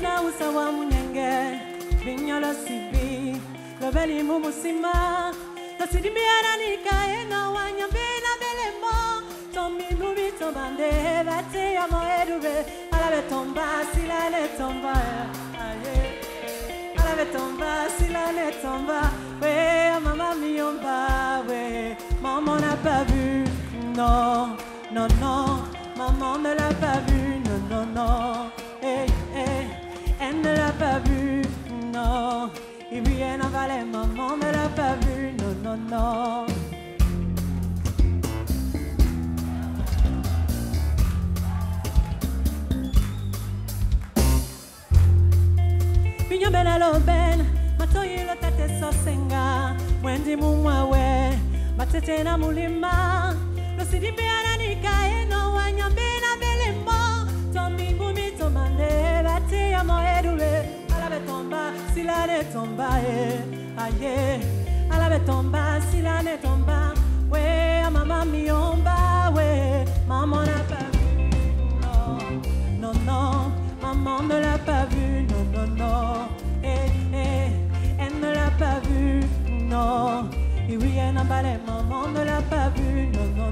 na usawa munyenge sibi lobeli mumusima belemo tombi mubi tombande bate ya moedube alabe tomba silane tomba tomba maman n'a pas vu. Non non non. Maman ne l'a pas vu. Non non non par maman ne l'a pas vu, non, non, non. Binyo bela lo ben, matoyi lo tate so senga, mwendi mumwawe, matete na mulima, Le sidimbi tomba e aye. Alabe tomba silane tomba we amama miomba we. Maman n'a pas vu non non non. Maman ne l'a pas vu non non non. Eh eh elle ne l'a pas vu non. Et oui elle n'a pas les maman ne l'a pas vu non non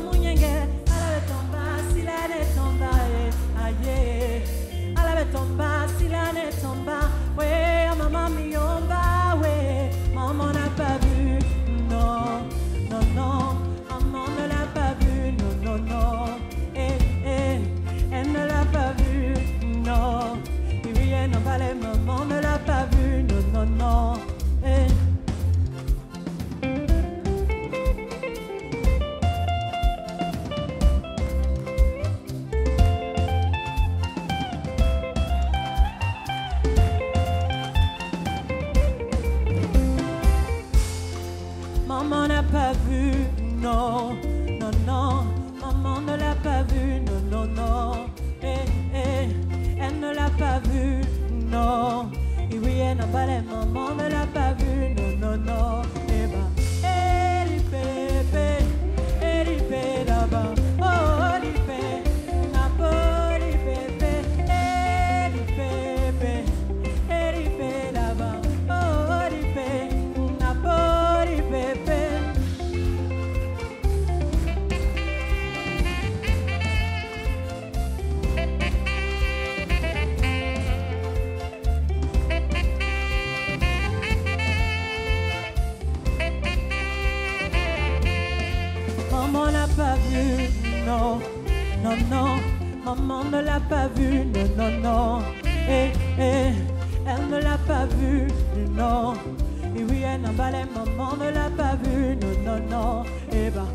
maman ne l'a pas vu, non, non, non. Eh. Maman n'a pas vu, non, non, non. Maman ne l'a pas vu, non, non, non. Eh, eh, elle ne l'a pas vu, non. Oui, elle n'a pas les maman ne l'a pas vu, non, non, non. Maman n'a pas vu, non, non, non. Maman ne l'a pas vu, non, non, non. Eh, eh, elle ne l'a pas vu, non. Et oui, elle n'a pas les maman ne l'a pas vu, non, non, non. Eh ben,